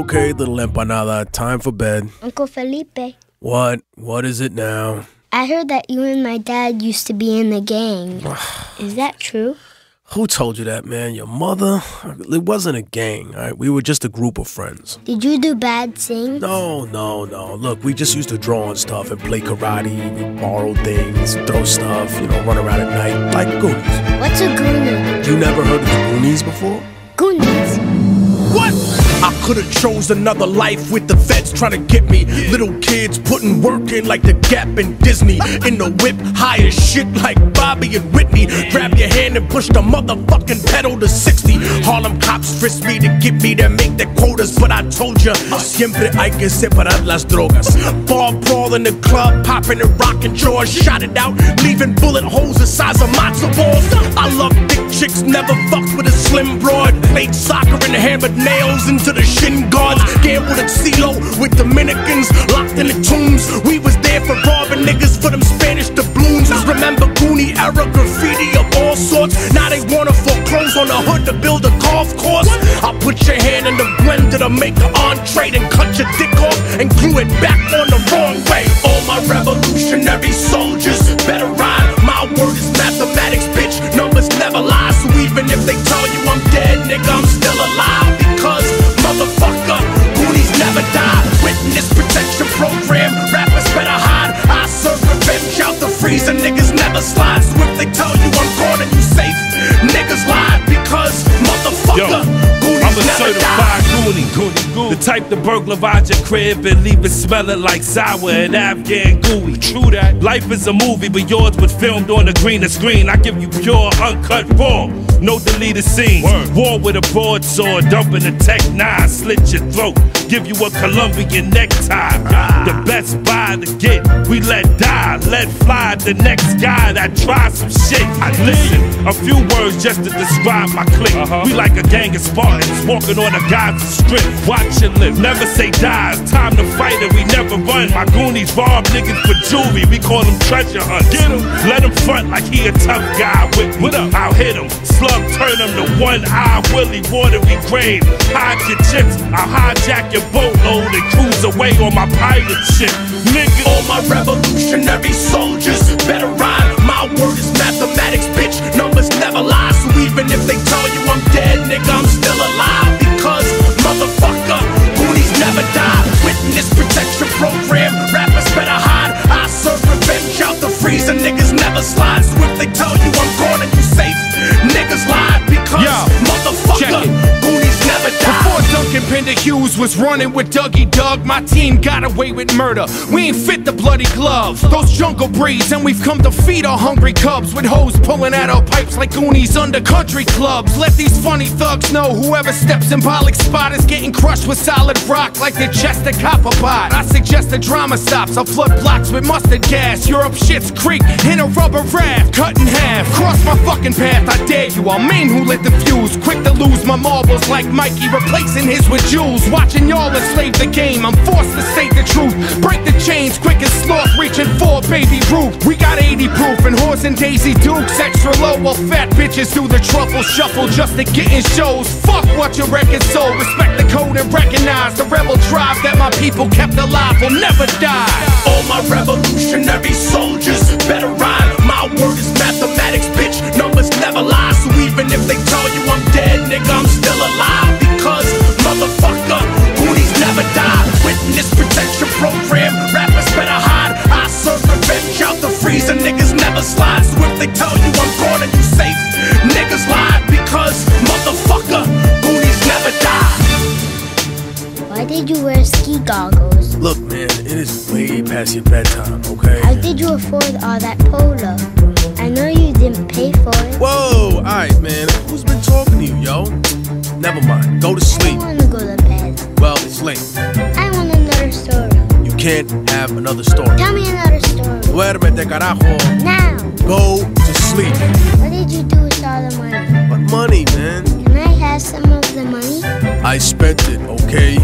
okay, little empanada. Time for bed. Uncle Felipe, What? What is it now? I heard that you and my dad used to be in the gang. Is that true? Who told you that, man? Your mother? It wasn't a gang, all right? We were just a group of friends. Did you do bad things? No, no, no. Look, we just used to draw on stuff and play karate, we borrow things, throw stuff, you know, run around at night, like Goonies. What's a goonie? You never heard of the Goonies before? Goonies. Could've chose another life with the feds trying to get me. Little kids putting work in like the Gap and Disney. In the whip, high as shit like Bobby and Whitney. Grab your hand and push the motherfucking pedal to 60. Harlem cops frisk me to get me to make their quotas, but I told ya, siempre hay que separar las drogas. Ball brawl in the club, popping and rocking jaws, shot it out, leaving bullet holes the size of matzo balls. I love thick chicks, never fucked with a slim broad. Played soccer and hammered nails into the shin guards. Gambled at CeeLo with Dominicans locked in the tombs. We was there for robbing niggas for them Spanish doubloons. Remember Goonie era graffiti of all sorts. Now they wanna foreclose on the hood to build a golf course. I'll put your hand in the blender to make an entree and cut your dick off and glue it back on Because, motherfucker, Goonies I'm a certified goonie, goonie, goonie. The type to burglarize your crib and leave it smelling like sour and Afghan gooey. True that. Life is a movie, but yours was filmed on the greener screen. I give you pure, uncut raw. No deleted scenes. War with a broadsword, dumping a tech nine, slit your throat. Give you a Colombian necktie. The best buy to get, we let die. Let fly the next guy that tries some shit. I listen, a few words just to describe my clique. We like a gang of Spartans walking on a guy's strip. Watch and live, never say die. It's time to fight and we never run. My Goonies rob niggas for jewelry. We call them treasure hunters. Get him, let him front like he a tough guy with me. I'll hit him, slug turn him to one eye Willy watery grave. Hide your chips, I'll hijack your boatload and cruise away on my pirate ship. Nigga, All my revolutionary soldiers better rhyme. My word is mathematics, bitch. Numbers never lie. So even if they tell you I'm dead, nigga, I'm still alive. Because, motherfucker, Goonies never die. Witness protection program, rappers better hide. I serve revenge out the freezer, niggas never slide. So was running with Dougie Doug, my team got away with murder. We ain't fit the bloody glove. Those jungle breeds, and we've come to feed our hungry cubs with hoes pulling at our pipes like Goonies under country clubs. Let these funny thugs know whoever steps in Pollock's spot is getting crushed with solid rock like their chest a copper pot. I suggest the drama stops. I'll flood blocks with mustard gas. Europe shits creek in a rubber raft, cut in half. Cross my fucking path, I dare you. I'll main who lit the fuse. Quick to lose my marbles like Mikey, replacing his with jewels. Watching y'all enslave the game. I'm forced to say the truth. Break the chains quick as sloth, reaching for baby Ruth. We got 80 proof and horse and Daisy Dukes extra low. While fat bitches do the truffle shuffle just to get in shows. Fuck what your record sold. Respect the code and recognize the rebel drive that my people kept alive will never die. All my revolutionary soldiers better rhyme. My word niggas never slide. So if they tell you I'm gone and you safe, niggas lie. Because, motherfucker, Goonies never die. Why did you wear ski goggles? Look, man, it is way past your bedtime, okay? How did you afford all that polo? I know you didn't pay for it. Whoa, alright, man. Who's been talking to you, yo? Never mind. Go to I sleep. Can't have another story. Tell me another story. Duérmete, carajo. Now. Go to sleep. What did you do with all the money? What money, man? Can I have some of the money? I spent it, okay?